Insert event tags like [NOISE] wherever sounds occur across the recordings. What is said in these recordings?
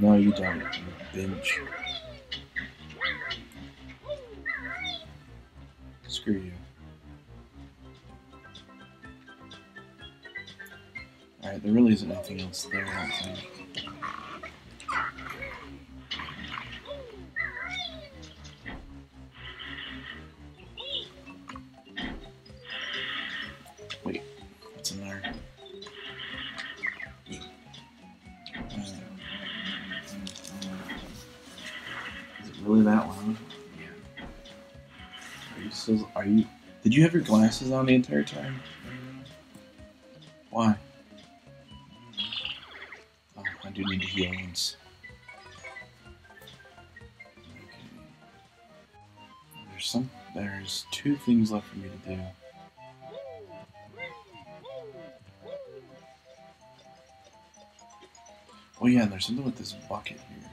No, you don't, you. Screw you. Alright, there really isn't anything else there, really that loud? Yeah. Are you still? Are you? Did you have your glasses on the entire time? Why? Oh, I do need to heal once. Okay. There's some. There's two things left for me to do. Oh yeah, there's something with this bucket here.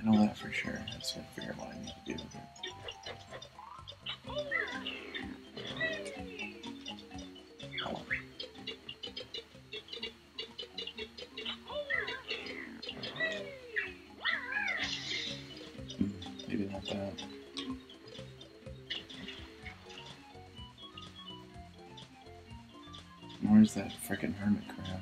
I know that for sure. I just gotta figure out what I need to do maybe not that. Where's that frickin' hermit crab?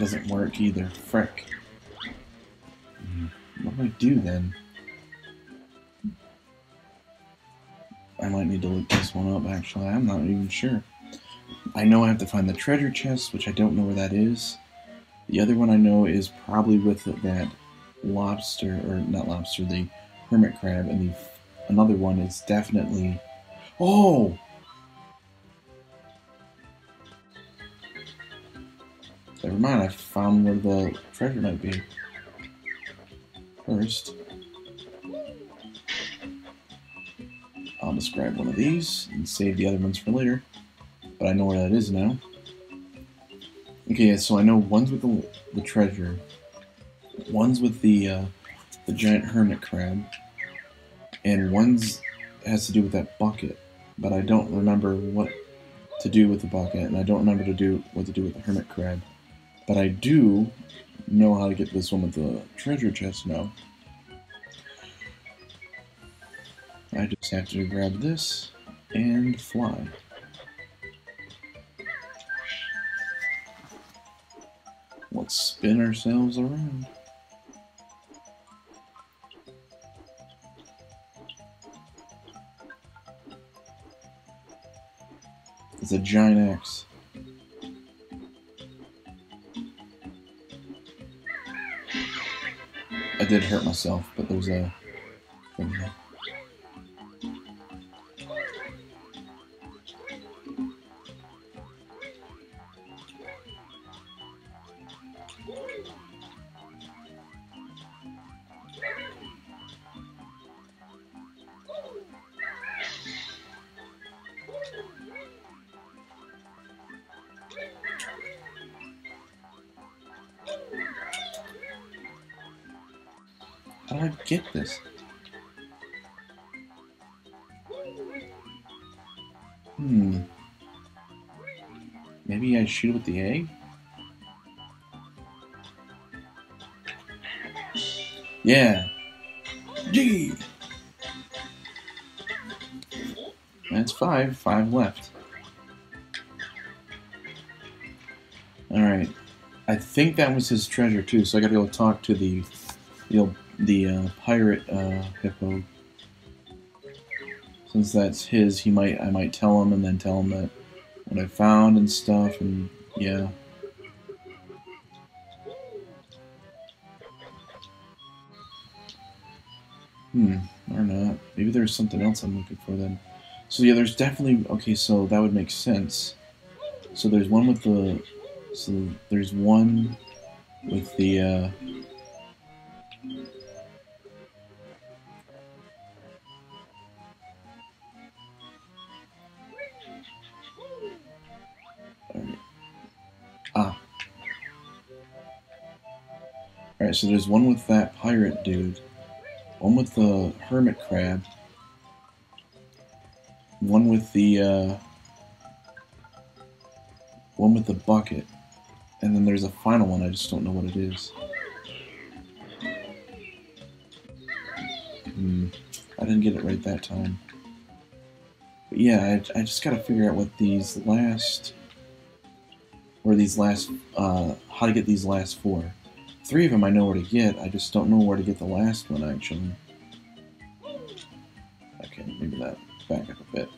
Doesn't work either. Frick. Hmm, What do I do then? I might need to look this one up actually. I'm not even sure. I know I have to find the treasure chest, which I don't know where that is. The other one I know is probably with that lobster, or not lobster, the hermit crab, and the another one is definitely. Oh! Never mind, I found where the treasure might be. First, I'll just grab one of these and save the other ones for later but I know where that is now. Okay, so I know one's with the, the treasure, one's with the uh, the giant hermit crab, and one's has to do with that bucket. But I don't remember what to do with the bucket, and I don't remember to do what to do with the hermit crab. But I do know how to get this one with the treasure chest now. I just have to grab this and fly. Let's spin ourselves around. It's a giant axe. Did hurt myself, but there's a How do I get this? Hmm. Maybe I shoot it with the egg? Yeah. Gee. That's five. Five left. Alright. I think that was his treasure too, so I gotta go talk to the the uh, pirate uh, hippo. Since that's his, he might I might tell him and then tell him that what I found and stuff and yeah. Hmm, or not. Maybe there's something else I'm looking for then. So yeah, there's definitely okay. So that would make sense. So there's one with the. So there's one with the. Uh, Ah. Alright, so there's one with that pirate dude, one with the hermit crab, one with the, uh, one with the bucket, and then there's a final one, I just don't know what it is. Didn't get it right that time. But yeah, I, I just gotta figure out what these last where these last, uh, how to get these last four. Three of them I know where to get, I just don't know where to get the last one, actually. Okay, maybe that back up a bit.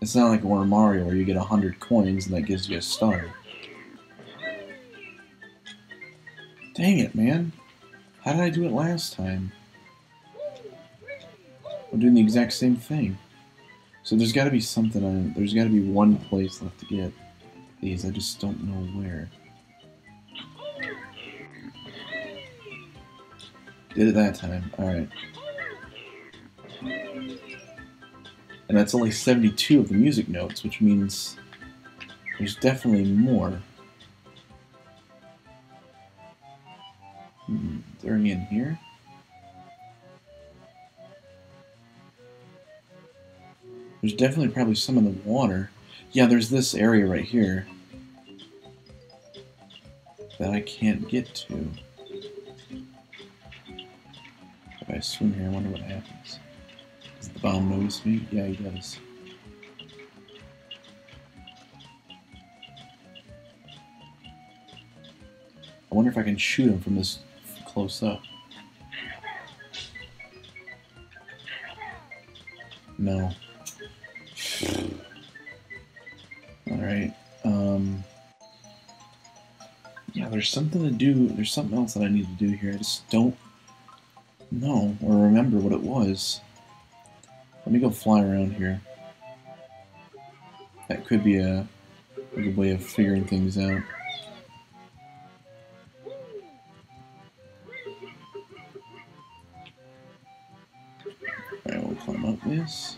It's not like War Mario where you get a 100 coins and that gives you a star. Dang it, man. How did I do it last time? I'm doing the exact same thing. So there's got to be something on. There's got to be one place left to get these. I just don't know where. Did it that time. Alright. And that's only 72 of the music notes, which means there's definitely more. Hmm, is there any in here? There's definitely probably some in the water. Yeah, there's this area right here that I can't get to. If I swim here, I wonder what happens. Does the bomb notice me? Yeah, he does. I wonder if I can shoot him from this close up. No. There's something to do. There's something else that I need to do here. I just don't know or remember what it was. Let me go fly around here. That could be a, a good way of figuring things out. Alright, we'll climb up this.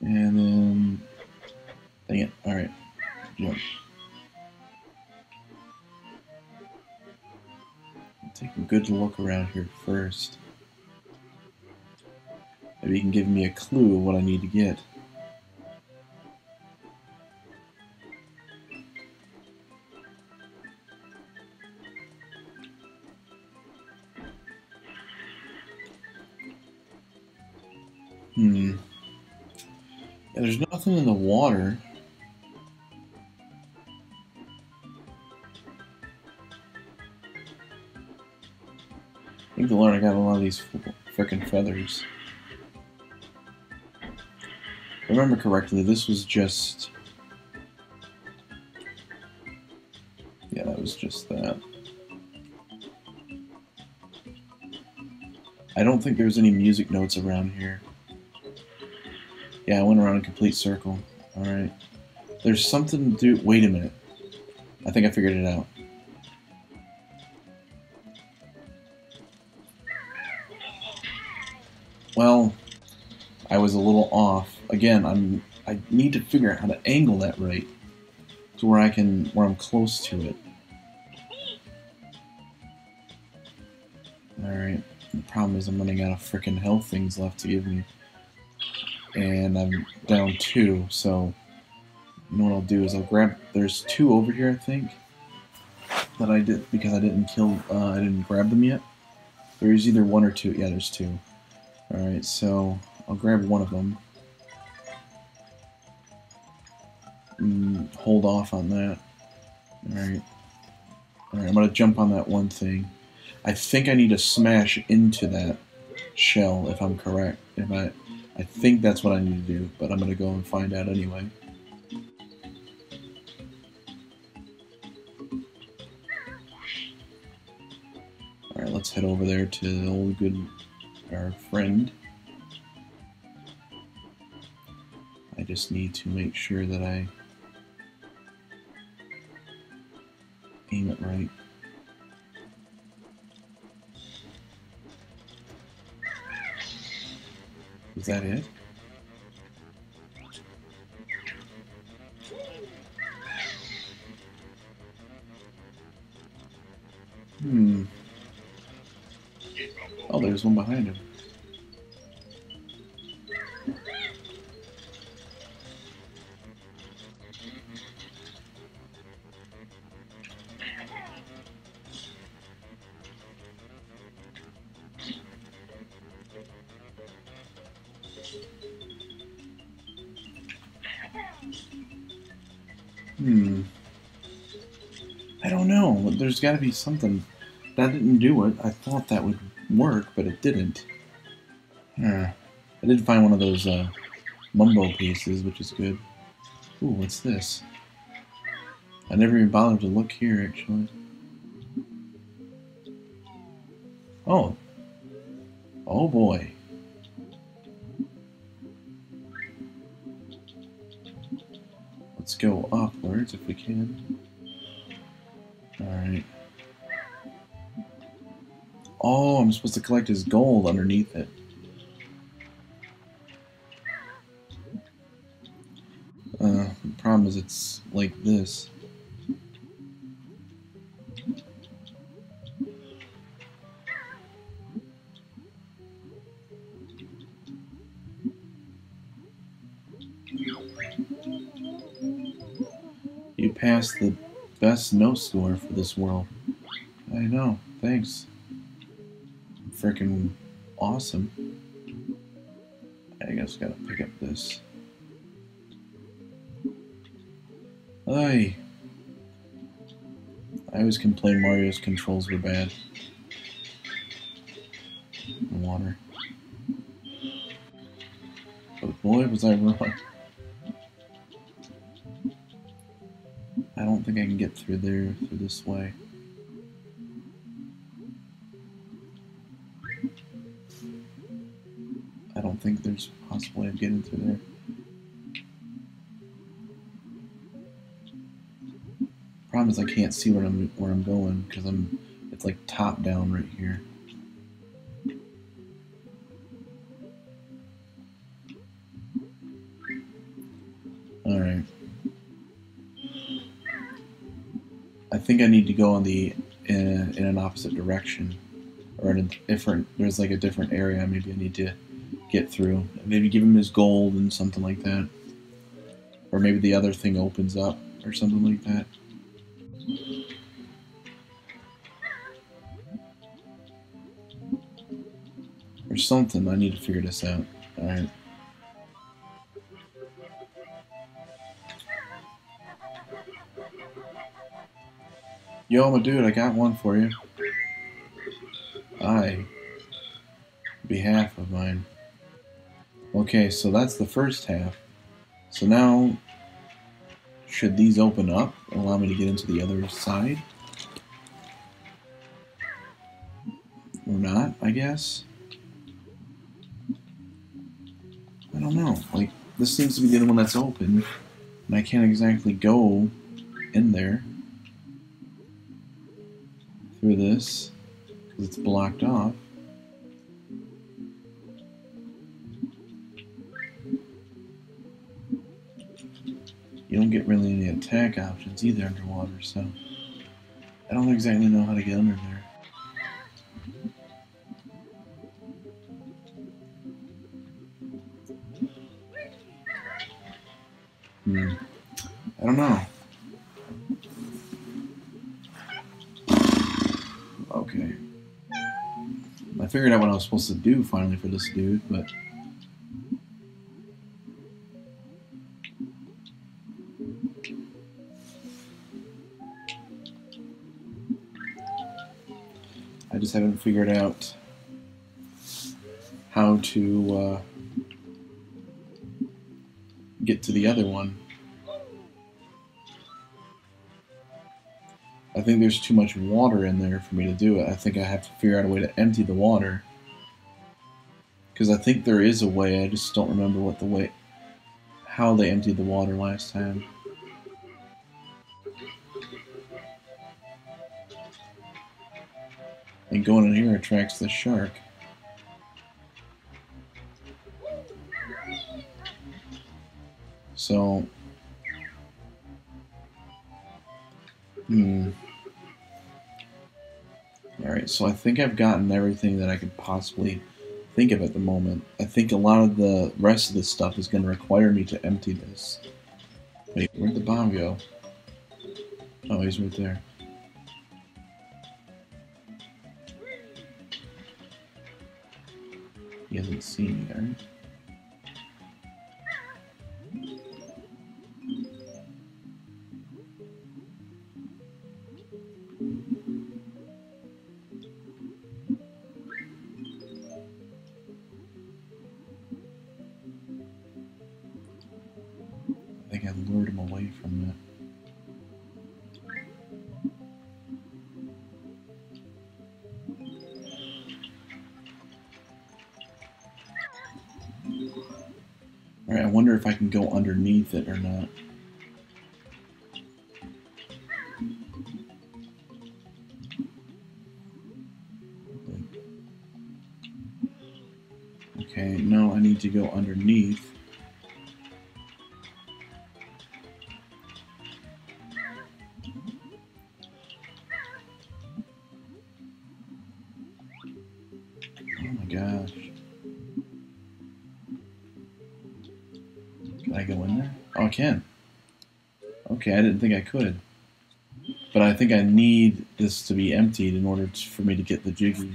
And then Dang it. Alright. Good look around here first. Maybe you can give me a clue of what I need to get. Hmm. Yeah, there's nothing in the water. I got a lot of these freaking feathers. I remember correctly, this was just... Yeah, that was just that. I don't think there's any music notes around here. Yeah, I went around a complete circle. Alright. There's something to do... Wait a minute. I think I figured it out. Well, I was a little off. Again, I'm I need to figure out how to angle that right to where I can where I'm close to it. Alright. The problem is I'm running out of freaking health things left to give me. And I'm down two, so you know what I'll do is I'll grab there's two over here I think that I did because I didn't kill uh, I didn't grab them yet. There's either one or two. Yeah, there's two. Alright, so I'll grab one of them. And hold off on that. Alright. Alright, I'm gonna jump on that one thing. I think I need to smash into that shell, if I'm correct. If I, I think that's what I need to do, but I'm gonna go and find out anyway. Alright, let's head over there to the old good our friend. I just need to make sure that I aim it right. Is that it? Hmm. I don't know. There's got to be something. That didn't do it. I thought that would work, but it didn't. Uh, I did find one of those uh, mumbo pieces, which is good. Ooh, what's this? I never even bothered to look here, actually. Oh. Oh boy. Let's go upwards if we can. Alright. Oh, I'm supposed to collect his gold underneath it. It's like this. You passed the best note score for this world. I know, thanks. Freaking awesome. I guess gotta pick up this. Ay. I always complain Mario's controls were bad. Water. But boy, was I wrong. I don't think I can get through there through this way. I don't think there's a possible way of getting through there. Problem is I can't see where I'm where I'm going because I'm it's like top down right here. All right. I think I need to go on the in, in an opposite direction, or in a different. There's like a different area. Maybe I need to get through. Maybe give him his gold and something like that, or maybe the other thing opens up or something like that. Or something. I need to figure this out. All right. Yo, my dude, I got one for you. I, behalf of mine. Okay, so that's the first half. So now, should these open up and allow me to get into the other side? Or not, I guess? I don't know. Like, this seems to be the only one that's open, and I can't exactly go in there through this because it's blocked off. You don't get really any attack options either underwater, so I don't exactly know how to get under there. Hmm. I don't know. Okay. I figured out what I was supposed to do finally for this dude, but. Just haven't figured out how to uh, get to the other one. I think there's too much water in there for me to do it. I think I have to figure out a way to empty the water. Because I think there is a way, I just don't remember what the way, how they emptied the water last time. And going in here attracts the shark. So, hmm. Alright, so I think I've gotten everything that I could possibly think of at the moment. I think a lot of the rest of this stuff is going to require me to empty this. Wait, where'd the bomb go? Oh, he's right there. He hasn't seen me, right? Wonder if I can go underneath it or not. Okay, no, I need to go underneath. Can. Okay, I didn't think I could. But I think I need this to be emptied in order to, for me to get the jiggy. Hmm.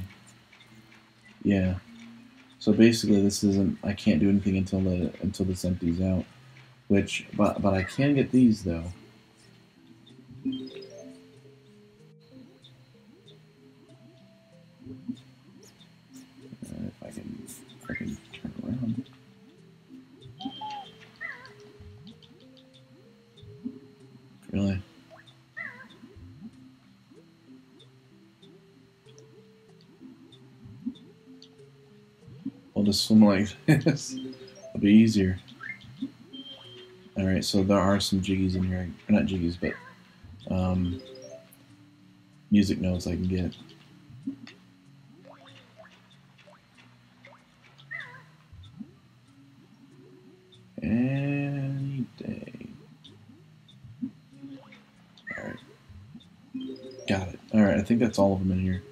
Yeah. So basically, this isn't. I can't do anything until the until this empties out. Which, but but I can get these though. Like [LAUGHS] this. It'll be easier. Alright, so there are some jiggies in here. Or not jiggies, but um, music notes I can get. Any day. Alright. Got it. Alright, I think that's all of them in here.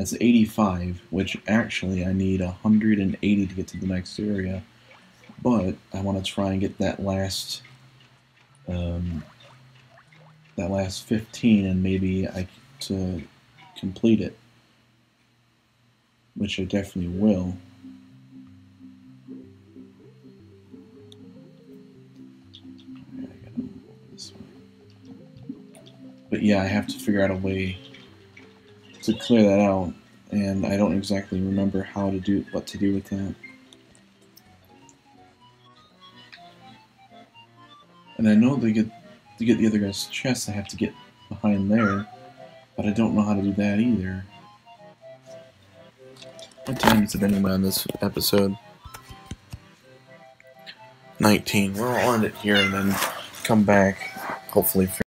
That's 85, which actually I need 180 to get to the next area. But I want to try and get that last um, that last 15 and maybe I to complete it. Which I definitely will. But yeah, I have to figure out a way to clear that out, and I don't exactly remember how to do what to do with that. And I know to get to get the other guy's chest, I have to get behind there, but I don't know how to do that either. What time is it anyway on this episode? 19. We'll end it here and then come back, hopefully.